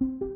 you